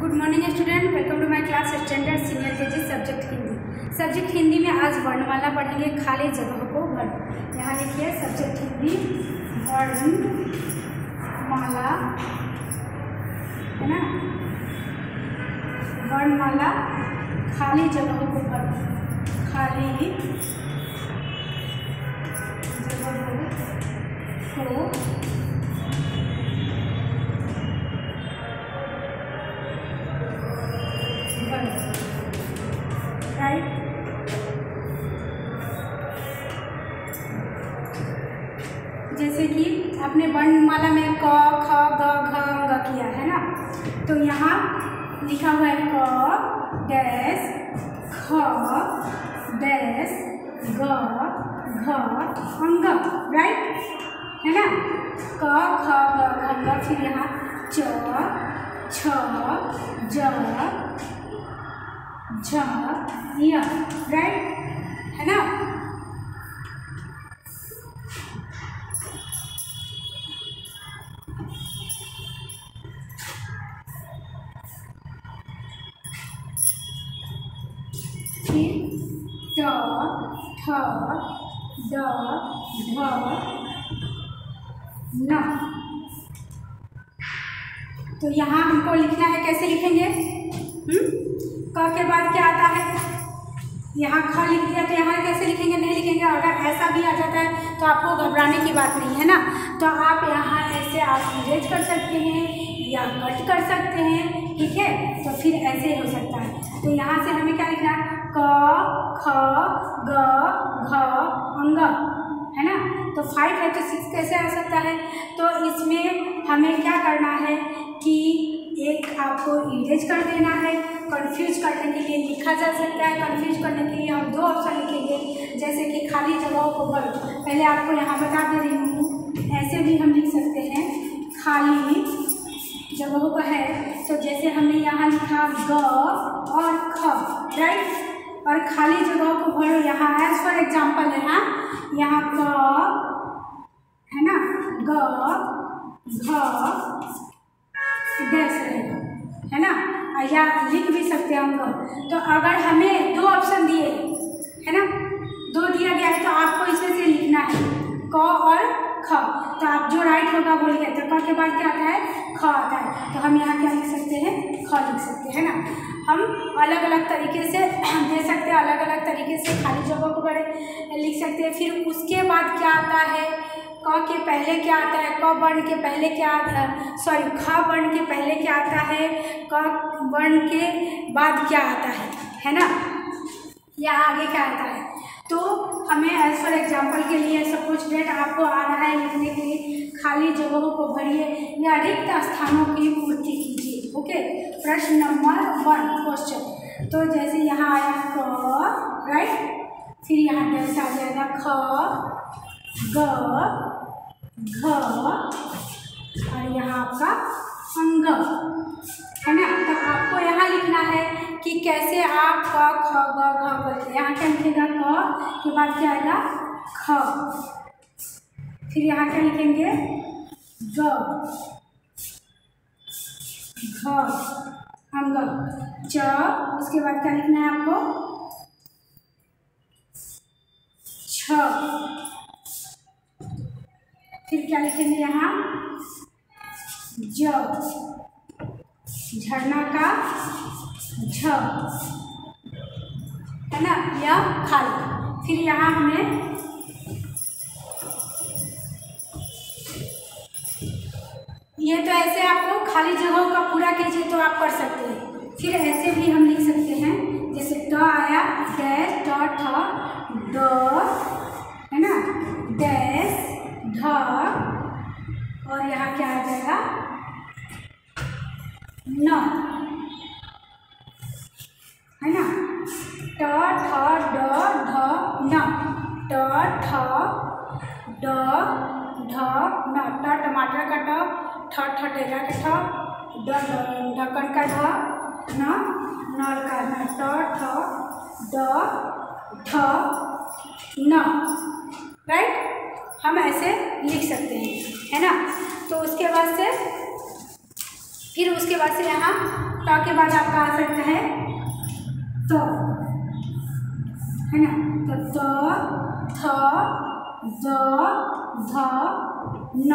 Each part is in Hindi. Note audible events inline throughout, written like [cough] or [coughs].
Good morning student welcome to my class standard senior K G subject Hindi subject Hindi में आज वर्णमाला पढ़ेंगे खाली जगह को वर्ण यहाँ लिखिए सब्जेक्ट हिंदी वर्णमाला है ना? वर्णमाला खाली जगह को वर्ण खाली जगहों को जैसे कि आपने वर्णमाला में क, ख, ग, घ, ग किया, है ना? तो यहाँ लिखा हुआ है क, डैश, ख, डैश, ग, घ, अंग राइट है ना? क, ख, ग, घ अंग फिर यहाँ च, छ, ज झ राइट है ना? ट ठ ड ढ न। तो यहाँ हमको लिखना है, कैसे लिखेंगे? हम्म? क के बाद क्या आता है? यहाँ ख लिख दिया तो यहाँ कैसे लिखेंगे? नहीं लिखेंगे। अगर ऐसा भी आ जाता है तो आपको घबराने की बात नहीं है ना? तो आप यहाँ ऐसे आप इरेज कर सकते हैं या कट कर सकते हैं, ठीक है? तो फिर ऐसे हो सकता है। तो यहाँ से हमें क्या लिखना है? क, ख, ग, घ अंग है ना? तो फाइव है तो सिक्स कैसे आ सकता है? तो इसमें हमें क्या करना है कि एक आपको इरेज कर देना है। कंफ्यूज करने के लिए लिखा जा सकता है। कंफ्यूज करने के लिए हम दो ऑप्शन लिखेंगे। जैसे कि खाली जगहों को भर पहले आपको यहाँ बता दे रही हूँ। ऐसे भी हम लिख सकते हैं। खाली जगहों का है। तो जैसे हमने यहाँ लिखा ग और ख राइट और खाली जगह को भरो यहाँ एज फॉर एग्ज़ाम्पल है हाँ? यहाँ क, है ना? ग है ना? या लिख भी सकते हैं हम तो अगर हमें दो ऑप्शन दिए, है ना? दो दिया गया है तो आपको इसमें से लिखना है। क और ख। तो आप जो राइट होगा वो लिखे तो क के बाद क्या आता है? ख आता है। तो हम यहाँ क्या लिख सकते हैं? ख लिख सकते हैं ना? हम अलग अलग तरीके से दे सकते हैं अलग अलग तरीके से खाली जगह को बड़े लिख सकते हैं। फिर उसके बाद क्या आता है? क के पहले क्या आता है? क वर्ण के पहले क्या आता है सॉरी ख वर्ण के पहले क्या आता है? क वर्ण के बाद क्या आता है? है ना? या आगे क्या आता है? तो हमें एज फॉर एग्ज़ाम्पल के लिए सपोज़ डेट आपको आ रहा है लिखने के लिए, खाली जगहों को भरिए या रिक्त स्थानों की पूर्ति कीजिए ओके प्रश्न नंबर वन क्वेश्चन तो जैसे यहाँ आया क राइट फिर यहाँ डैश आ जाएगा ख, ग और यहाँ आपका अंग, है ना? तो आपको यहाँ लिखना है कि कैसे आप क ख, ग घ बोलते यहाँ क्या लिखेगा क, के बाद क्या आएगा? ख। फिर यहाँ क्या लिखेंगे ग घ अंग च, उसके बाद क्या लिखना है आपको? छ। फिर क्या लिखेंगे यहाँ? ज। झरना का झ है ना? यह खाली। फिर यहाँ हमें ये तो ऐसे आपको खाली जगहों का पूरा कीजिए तो आप कर सकते हैं। फिर ऐसे भी हम लिख सकते हैं, जैसे ट आया डैश ट, ठ, ड, है ना? डैश, ढ, और यहाँ क्या आ जाएगा? न। ढ न टमाटर का ट ठ ठटेरा का ठ ढक्कन का ढ न, नल का न ट ठ ड ढ न राइट हम ऐसे लिख सकते हैं, है ना? तो उसके बाद से, फिर उसके बाद से यहाँ ट के बाद आपका आ सकता है तो है ना? तो थ द ध न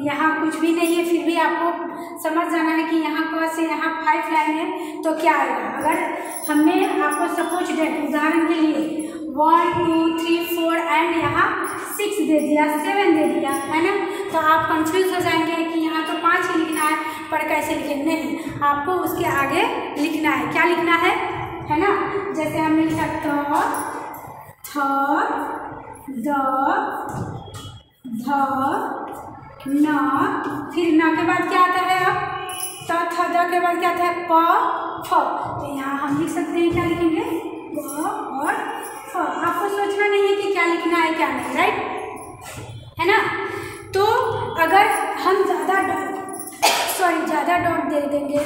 यहाँ कुछ भी नहीं है, फिर भी आपको समझ जाना है कि यहाँ क से यहाँ फाइव लाइन है तो क्या आएगा? अगर हमने आपको सपोज़ डेट उदाहरण के लिए one two three four and यहाँ सिक्स दे दिया सेवन दे दिया, है ना? तो आप कंफ्यूज हो जाएँगे कि यहाँ तो पाँच ही लिखना है, पर कैसे लिखेंगे नहीं, आपको उसके आगे लिखना है। क्या लिखना है? है ना? जैसे हमने लिखा थ ध, न, फिर न के बाद क्या आता है अब? त, थ द के बाद क्या आता है? प, फ। तो यहाँ हम लिख सकते हैं, क्या लिखेंगे? प और फ। आपको सोचना नहीं है कि क्या लिखना है, क्या नहीं राइट है ना? तो अगर हम ज़्यादा डॉट सॉरी ज़्यादा डॉट दे देंगे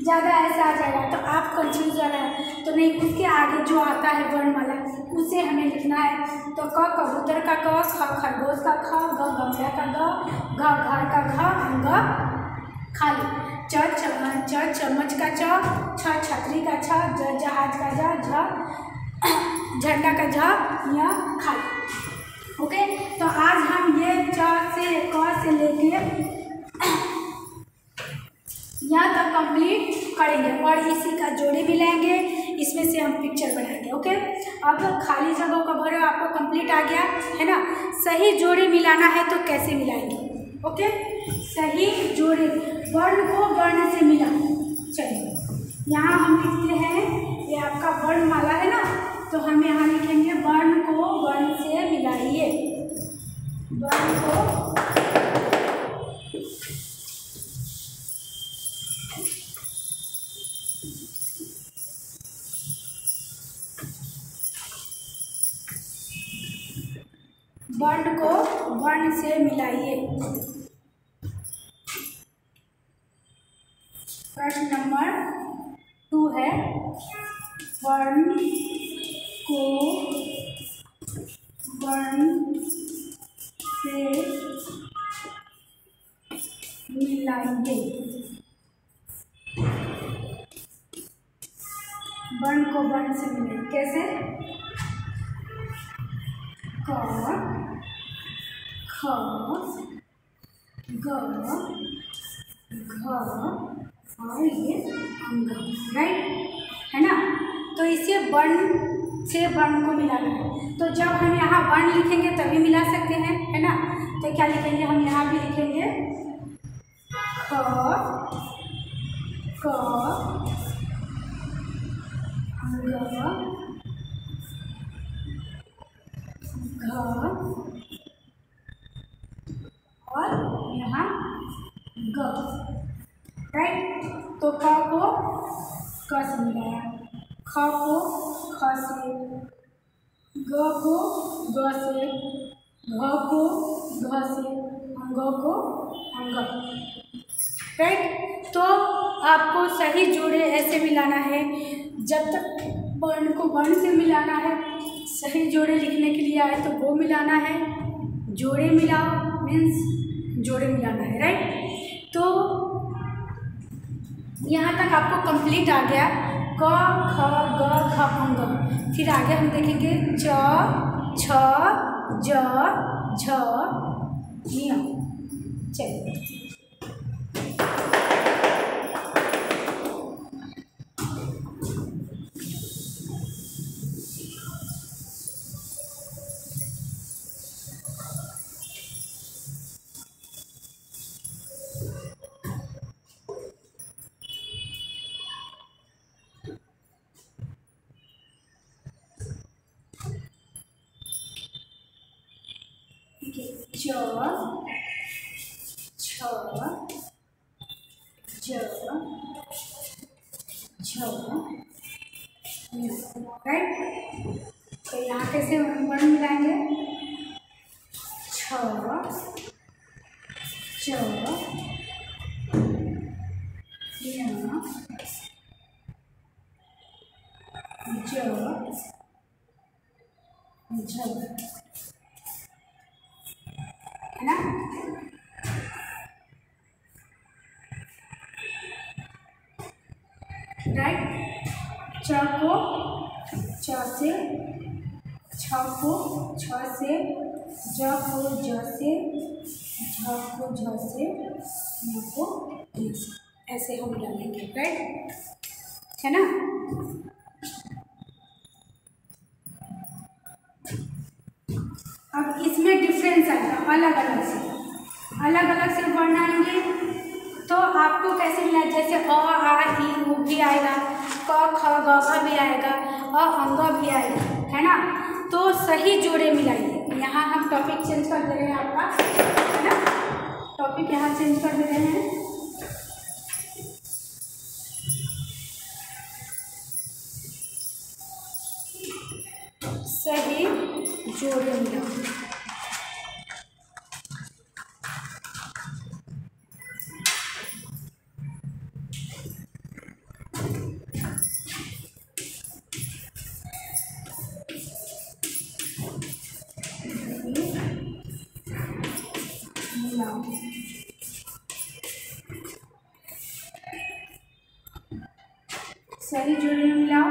ज़्यादा ऐसा आ जाएगा तो आप कंफ्यूज रहे हैं। तो नहीं, उसके आगे जो आता है वर्णमाला, उसे हमें लिखना है। तो क, कबूतर का क, ख, खरगोश का ख, ग, गमला का ग, घ, घर का घ, अंग, खाली। च च, चम्मच का च, छ, छतरी का छ, ज, जहाज़ का ज [coughs] झंडा का झ य खाली। ओके? तो आज हम ये च से क से लेके यहाँ तक कंप्लीट करेंगे और इसी का जोड़े मिलाएँगे इसमें से हम पिक्चर बनाएँगे ओके अब खाली जगहों का भरो आपको कंप्लीट आ गया, है ना? सही जोड़े मिलाना है तो कैसे मिलाएँगे ओके सही जोड़े, वर्ण को वर्ण से मिला। चलिए, यहाँ हम लिखते हैं, ये आपका वर्ण वर्णमाला है ना? तो हम यहाँ लिखेंगे वर्ण को वर्ण से वर्ण को वर्ण से मिलाइए कैसे? क, ख, ग और ये अंग राइट है ना? तो इसे वर्ण से वर्ण को मिलाना है। तो जब हम यहाँ वर्ण लिखेंगे, तभी मिला सकते हैं, है ना? तो क्या लिखेंगे? हम यहाँ भी लिखेंगे ख क अंग और यहाँ ग राइट तो क को क से मिलाया ख को ख से ग को ग से घ को घ से अंग को अंग राइट तो आपको सही जोड़े ऐसे मिलाना है जब तक वर्ण को वर्ण से मिलाना है, सही जोड़े लिखने के लिए आए तो वो मिलाना है। जोड़े मिलाओ मीन्स जोड़े मिलाना है राइट तो यहाँ तक आपको कंप्लीट आ गया। क, ख, ग घ अंग फिर आगे हम देखेंगे च, छ, ज, झ चलिए। च छ ज झ राइट तो यहाँ कैसे वन मिलाएँगे छ च ज झ है ना राइट? च को च से छ को छ से, ज को, ज से झ को झ से न को ऐसे हम डालेंगे राइट? है ना? अब इसमें डिफरेंस आएगा अलग अलग से। अलग अलग से वर्ण आएँगे तो आपको कैसे मिला? जैसे अ, आ ई उ, भी आएगा, क, ख, ग भी आएगा, अ, अंग भी आएगा, है ना? तो सही जोड़े मिलाइए। यहाँ हम टॉपिक चेंज कर दे रहे हैं आपका, है ना? टॉपिक यहाँ चेंज कर दे रहे हैं। सही जोड़े मिलाओ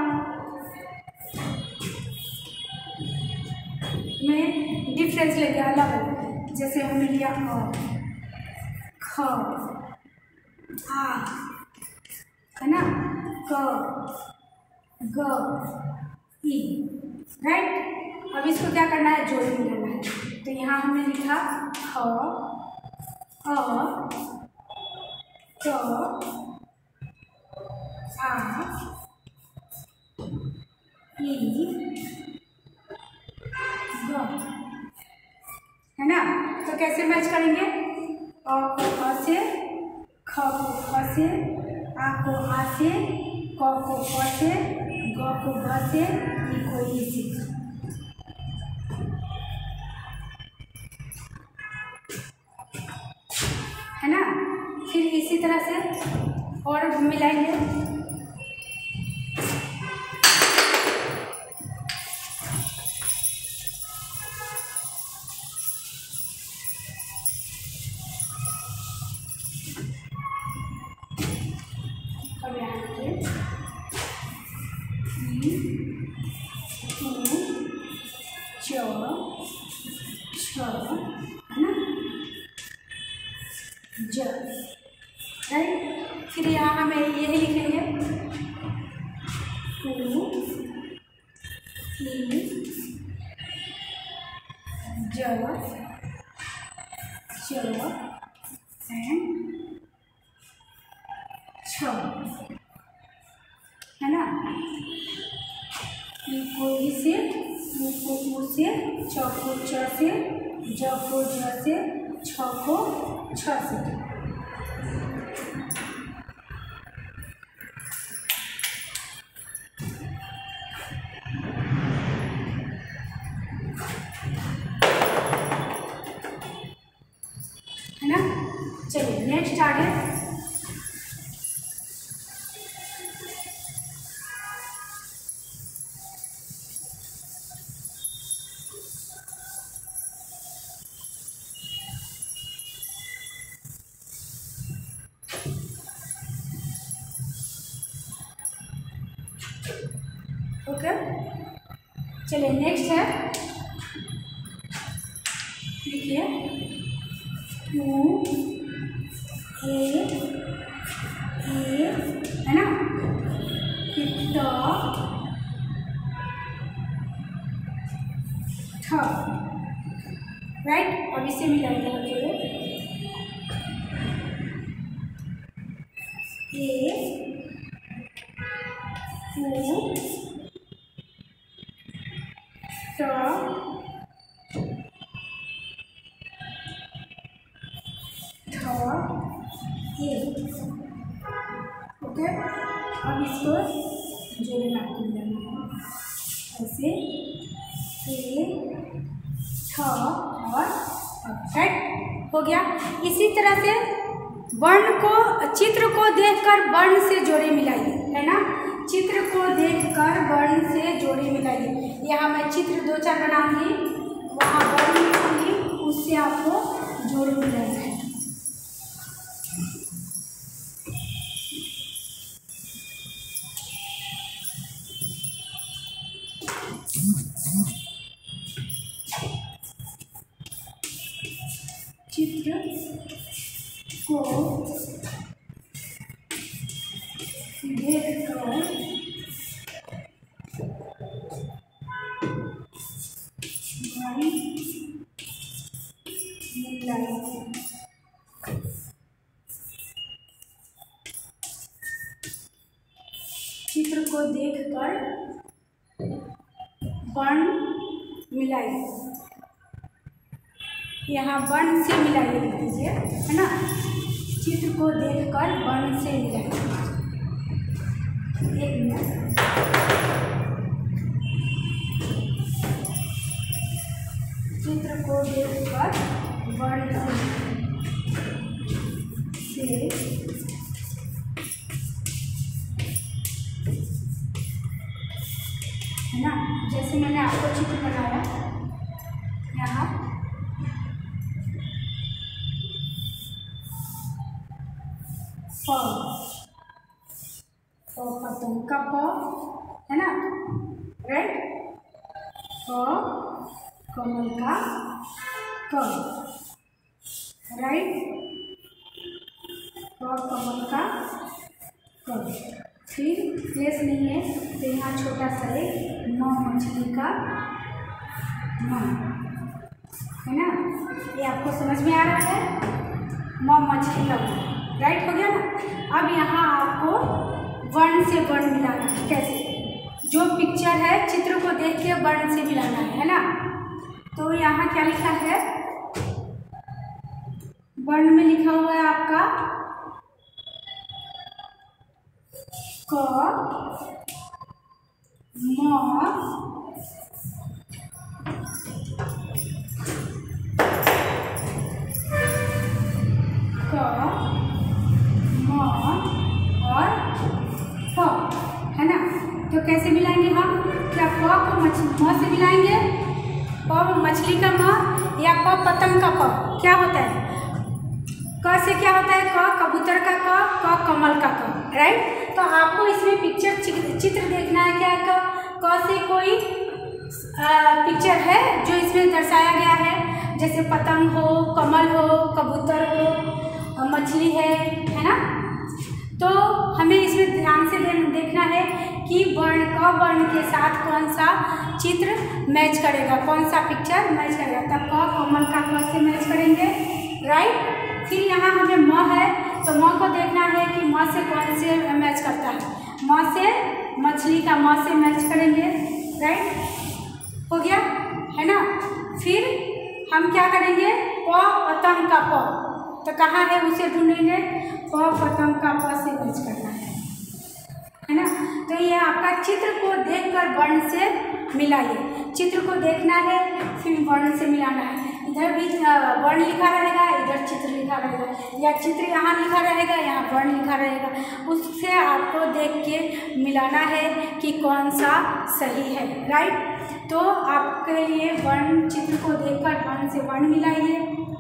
में डिफरेंस लेके अलग जैसे हमने लिया अ ख। आ। है ना? क। ग। ई। राइट अब इसको क्या करना है? जोड़ मिलाना है। तो यहाँ हमने लिखा, ख, अ ई ग है ना? तो कैसे मैच करेंगे? अ को से, ख, को से, आ को, आ से, क को, क से, ग को, ग से, ई को, ई से। है ना? फिर इसी तरह से और मिलाएँगे। यहाँ ज को ज से छ को छ ओके? चलिए नेक्स्ट है। देखिए। टू ए है ना? ट राइट और इसे मिलाएँगे हम जोड़े ठ ए ओके अब इसको जोड़े है ऐसे ए ठ और राइट हो गया। इसी तरह से वर्ण को, चित्र को देखकर वर्ण से जोड़े मिलाइए, है ना? चित्र को देखकर वर्ण से जोड़े मिलाइए। यहाँ मैं चित्र दो चार बनाऊँगी, वहाँ वर्ण लिखूँगी उससे आपको जोड़ मिलाना यहाँ वर्ण से मिलाइए लिख दीजिए, है ना? चित्र को देखकर वर्ण से मिलाइए। एक मिनट। चित्र को देखकर वर्ण से है ना? जैसे मैंने आपको चित्र बनाया यहाँ फ पतंग का प है ना? राइट फ कमल का क राइट फ कमल का क फिर प्लेस नहीं है? तो यहाँ छोटा सा एक नौ मछली का नौ। है ना? ये आपको समझ में आ रहा है? नौ मछली का राइट हो गया ना? अब यहाँ आपको वर्ण से वर्ण मिलाना है, कैसे? जो पिक्चर है, चित्र को देख के वर्ण से मिलाना है है ना? तो यहाँ क्या लिखा है? वर्ण में लिखा हुआ है आपका क, म तो कैसे मिलाएँगे हम? क्या प को मछली म से मिलाएँगे? प मछली का म या प पतंग का प क्या होता है? क से क्या होता है? क कबूतर का क क कमल का क राइट तो आपको इसमें पिक्चर चित्र देखना है क्या क? क से कोई पिक्चर है जो इसमें दर्शाया गया है? जैसे पतंग हो, कमल हो, कबूतर हो, मछली है है ना? तो हमें इसमें ध्यान से देखना है कि वर्ण क वर्ण के साथ कौन सा चित्र मैच करेगा? कौन सा पिक्चर मैच करेगा? तब क कमल का क से मैच करेंगे राइट फिर यहाँ हमें म है तो म को देखना है कि म से कौन से मैच करता है। म से मछली का म से मैच करेंगे राइट हो गया? है ना? फिर हम क्या करेंगे? प पतंग का प। तो कहाँ है? उसे ढूंढेंगे। प पतंग का प से मैच करना है। है ना? तो ये आपका चित्र को देखकर वर्ण से मिलाइए। चित्र को देखना है, फिर वर्ण से मिलाना है। इधर भी वर्ण लिखा रहेगा, इधर चित्र लिखा रहेगा। या चित्र यहाँ लिखा रहेगा, यहाँ वर्ण लिखा रहेगा। उससे आपको देख के मिलाना है कि कौन सा सही है राइट तो आपके लिए वर्ण, चित्र को देखकर वर्ण से वर्ण मिलाइए,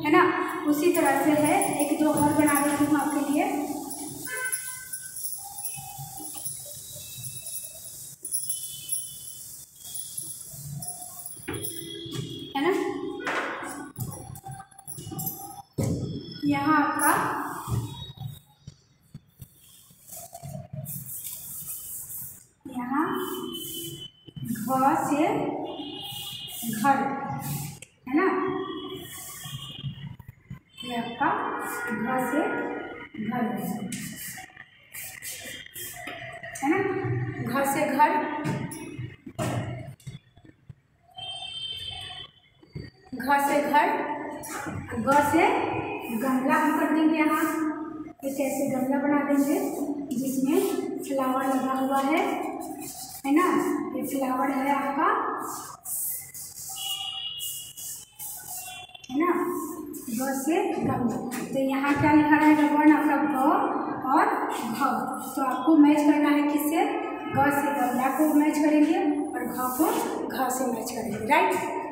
है ना? उसी तरह से है, एक दो और बना देती हूँ आपके लिए। यहाँ आपका यहाँ घ से घर, है ना? ये आपका घ से घर, है ना? घर से घर। घर से घर ग से गमला हम कर देंगे यहाँ। एक ऐसे गमला बना देंगे? जिसमें फ्लावर लगा हुआ है। है ना? ये फ्लावर है आपका। है ना? ग से गमला तो यहाँ क्या लिखा रहेगा वर्ण आपका ग और घ। तो आपको मैच करना है किससे? ग से गमला को मैच करेंगे और घ को घ से मैच करेंगे राइट